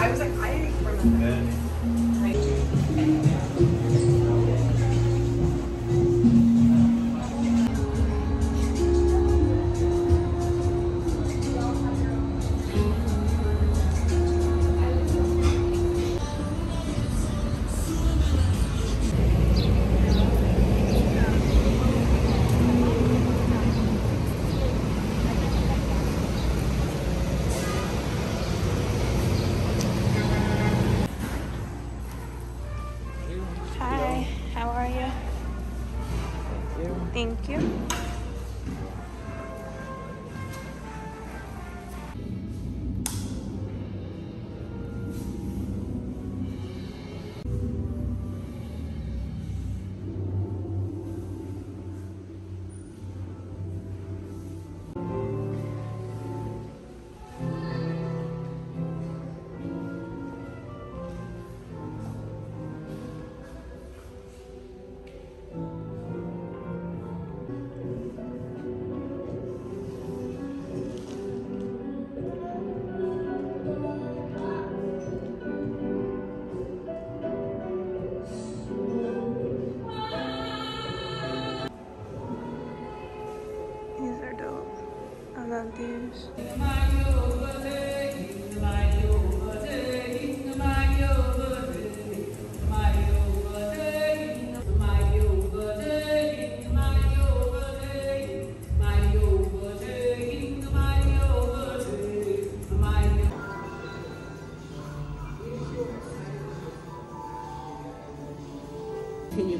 I was like, I remember. you. Thank you. Love these.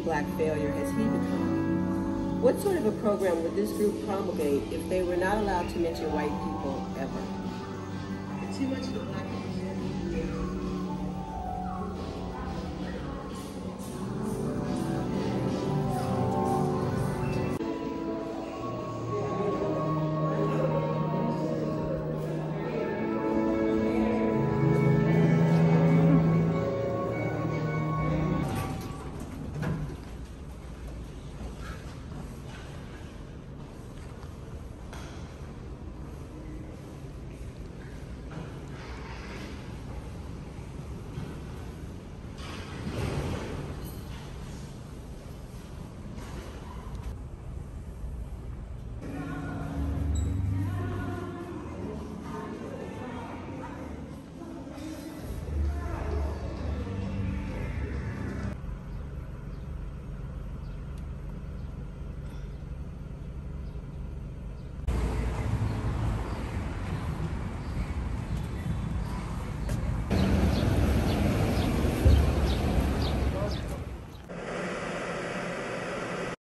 black failure as he become. What sort of a program would this group promulgate if they were not allowed to mention white people ever? Too much